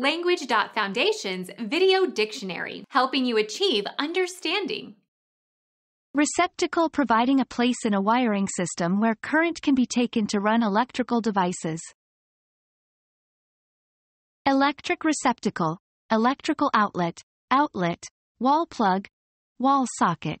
Language.Foundation's Video Dictionary, helping you achieve understanding. Receptacle providing a place in a wiring system where current can be taken to run electrical devices. Electric receptacle, electrical outlet, outlet, wall plug, wall socket.